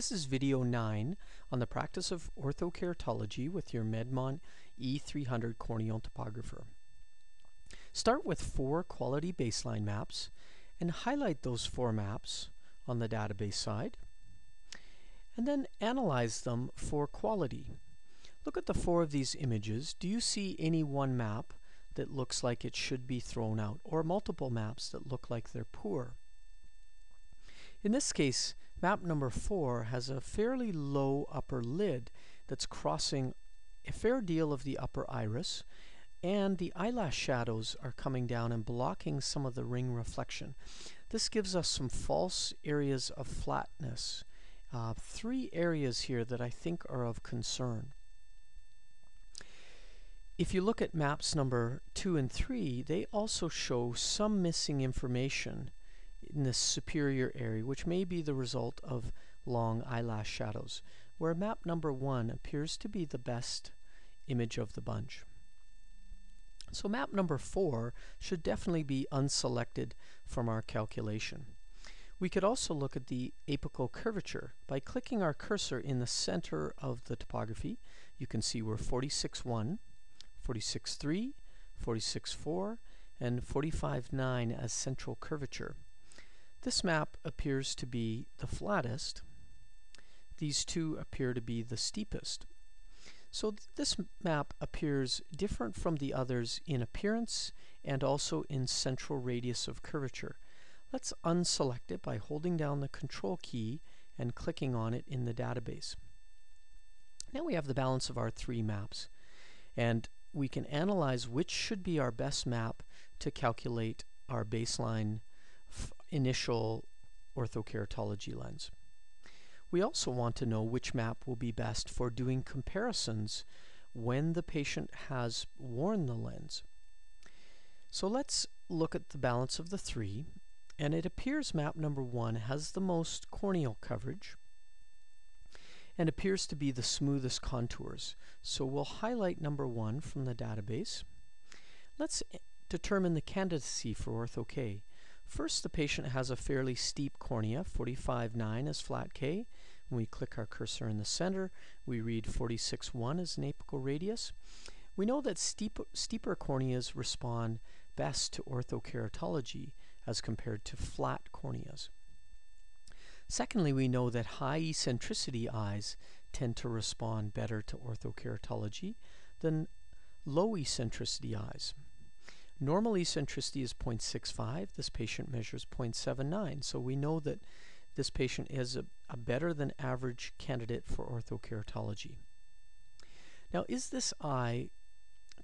This is video 9 on the practice of orthokeratology with your Medmont E300 corneal topographer. Start with four quality baseline maps and highlight those four maps on the database side and then analyze them for quality. Look at the four of these images. Do you see any one map that looks like it should be thrown out or multiple maps that look like they're poor? In this case, map number 4 has a fairly low upper lid that's crossing a fair deal of the upper iris and the eyelash shadows are coming down and blocking some of the ring reflection. This gives us some false areas of flatness. Uh, three areas here that I think are of concern. If you look at maps number 2 and 3, they also show some missing information in this superior area, which may be the result of long eyelash shadows, where map number one appears to be the best image of the bunch. So map number four should definitely be unselected from our calculation. We could also look at the apical curvature. By clicking our cursor in the center of the topography, you can see we're 46.1, 46.3, 46.4, and 45.9 as central curvature. This map appears to be the flattest. These two appear to be the steepest. So th this map appears different from the others in appearance and also in central radius of curvature. Let's unselect it by holding down the control key and clicking on it in the database. Now we have the balance of our three maps and we can analyze which should be our best map to calculate our baseline initial orthokeratology lens. We also want to know which map will be best for doing comparisons when the patient has worn the lens. So let's look at the balance of the three, and it appears map number one has the most corneal coverage and appears to be the smoothest contours. So we'll highlight number one from the database. Let's eh, determine the candidacy for ortho-K. First, the patient has a fairly steep cornea, 45.9 as flat K. When we click our cursor in the center, we read 46.1 as an apical radius. We know that steep, steeper corneas respond best to orthokeratology as compared to flat corneas. Secondly, we know that high eccentricity eyes tend to respond better to orthokeratology than low eccentricity eyes. Normal eccentricity is 0.65. This patient measures 0.79. So we know that this patient is a, a better than average candidate for orthokeratology. Now, is this eye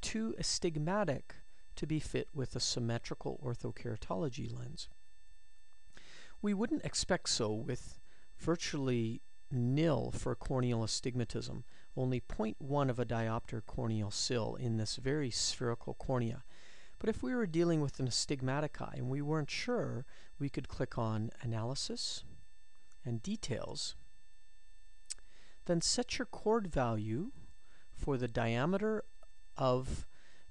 too astigmatic to be fit with a symmetrical orthokeratology lens? We wouldn't expect so with virtually nil for corneal astigmatism, only 0.1 of a diopter corneal cyl in this very spherical cornea. But if we were dealing with an astigmatic eye and we weren't sure, we could click on Analysis and Details. Then set your chord value for the diameter of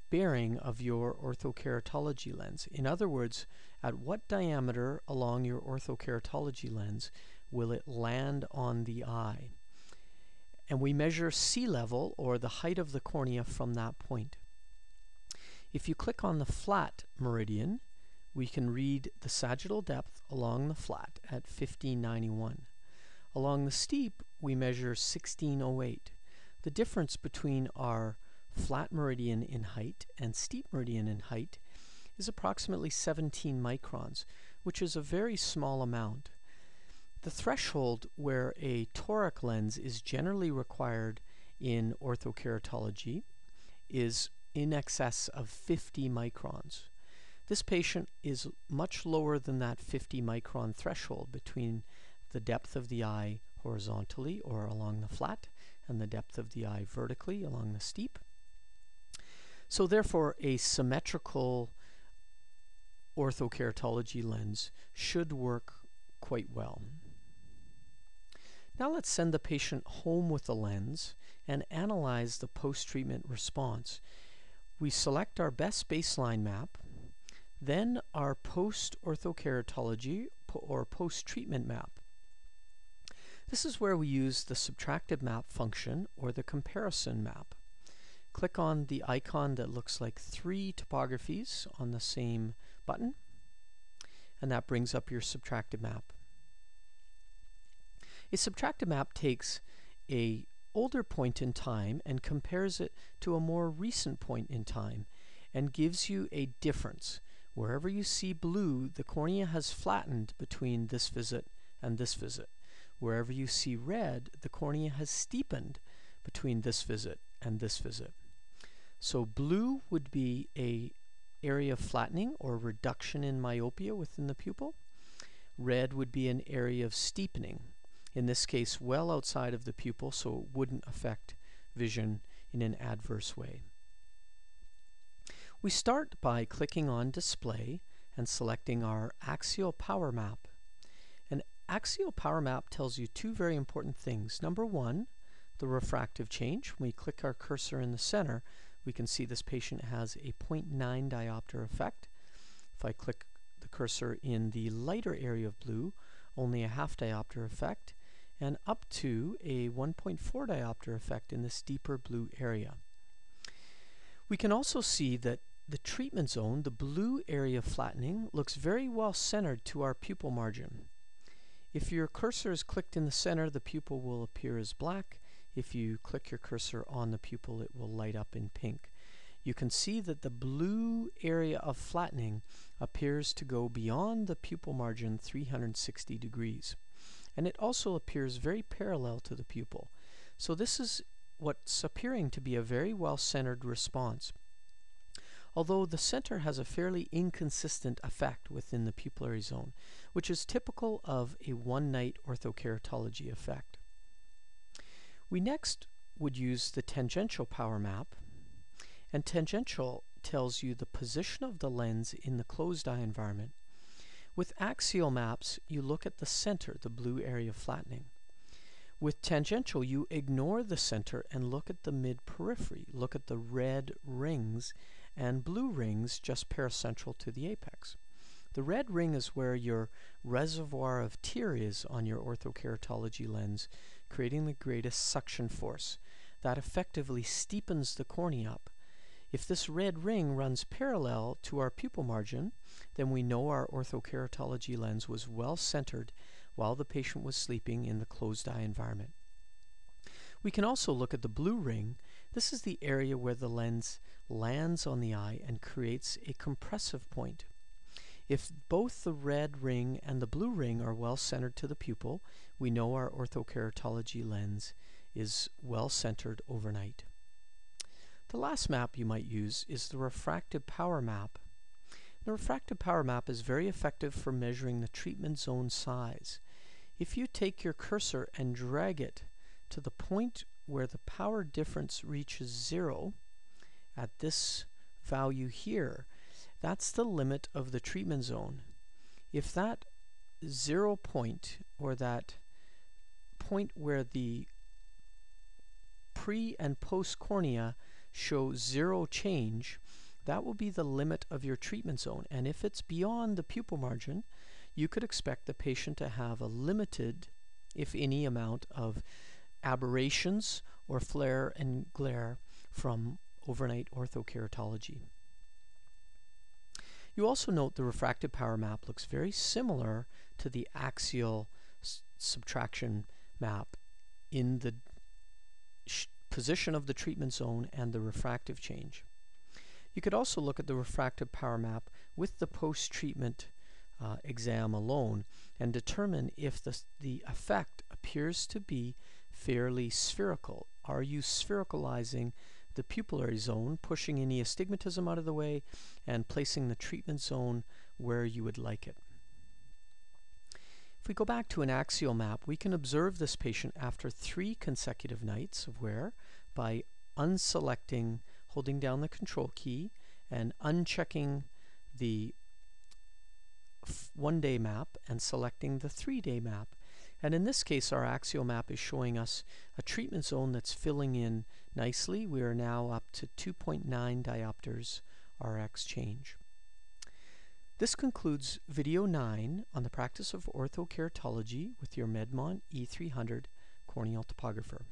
bearing of your orthokeratology lens. In other words, at what diameter along your orthokeratology lens will it land on the eye? And we measure sea level, or the height of the cornea, from that point. If you click on the flat meridian, we can read the sagittal depth along the flat at 1591. Along the steep, we measure 1608. The difference between our flat meridian in height and steep meridian in height is approximately 17 microns, which is a very small amount. The threshold where a toric lens is generally required in orthokeratology is in excess of 50 microns. This patient is much lower than that 50 micron threshold between the depth of the eye horizontally or along the flat and the depth of the eye vertically along the steep. So therefore a symmetrical orthokeratology lens should work quite well. Now let's send the patient home with the lens and analyze the post-treatment response we select our best baseline map, then our post-orthokeratology or post-treatment map. This is where we use the subtractive map function or the comparison map. Click on the icon that looks like three topographies on the same button and that brings up your subtractive map. A subtractive map takes a older point in time and compares it to a more recent point in time and gives you a difference. Wherever you see blue, the cornea has flattened between this visit and this visit. Wherever you see red, the cornea has steepened between this visit and this visit. So blue would be a area of flattening or reduction in myopia within the pupil. Red would be an area of steepening, in this case well outside of the pupil so it wouldn't affect vision in an adverse way. We start by clicking on Display and selecting our Axial Power Map. An Axial Power Map tells you two very important things. Number one, the refractive change. When we click our cursor in the center, we can see this patient has a 0.9 diopter effect. If I click the cursor in the lighter area of blue, only a half diopter effect, and up to a 1.4 diopter effect in this deeper blue area. We can also see that the treatment zone, the blue area flattening, looks very well centered to our pupil margin. If your cursor is clicked in the center, the pupil will appear as black. If you click your cursor on the pupil, it will light up in pink. You can see that the blue area of flattening appears to go beyond the pupil margin 360 degrees. And it also appears very parallel to the pupil. So this is what's appearing to be a very well-centered response. Although the center has a fairly inconsistent effect within the pupillary zone, which is typical of a one-night orthokeratology effect. We next would use the tangential power map, and tangential tells you the position of the lens in the closed eye environment. With axial maps, you look at the center, the blue area flattening. With tangential, you ignore the center and look at the mid-periphery. Look at the red rings and blue rings just paracentral to the apex. The red ring is where your reservoir of tear is on your orthokeratology lens, creating the greatest suction force. That effectively steepens the cornea up. If this red ring runs parallel to our pupil margin, then we know our orthokeratology lens was well centered while the patient was sleeping in the closed eye environment. We can also look at the blue ring. This is the area where the lens lands on the eye and creates a compressive point. If both the red ring and the blue ring are well centered to the pupil, we know our orthokeratology lens is well centered overnight. The last map you might use is the refractive power map. The refractive power map is very effective for measuring the treatment zone size. If you take your cursor and drag it to the point where the power difference reaches zero, at this value here, that's the limit of the treatment zone. If that zero point, or that point where the pre and post cornea show zero change, that will be the limit of your treatment zone. And if it's beyond the pupil margin, you could expect the patient to have a limited, if any, amount of aberrations or flare and glare from overnight orthokeratology. You also note the refractive power map looks very similar to the axial subtraction map in the position of the treatment zone and the refractive change. You could also look at the refractive power map with the post-treatment uh, exam alone and determine if the, the effect appears to be fairly spherical. Are you sphericalizing the pupillary zone, pushing any astigmatism out of the way, and placing the treatment zone where you would like it. If we go back to an axial map, we can observe this patient after three consecutive nights of wear by unselecting, holding down the control key, and unchecking the one-day map and selecting the three-day map. And in this case, our axial map is showing us a treatment zone that's filling in nicely. We are now up to 2.9 diopters Rx change. This concludes video 9 on the practice of orthokeratology with your Medmont E300 corneal topographer.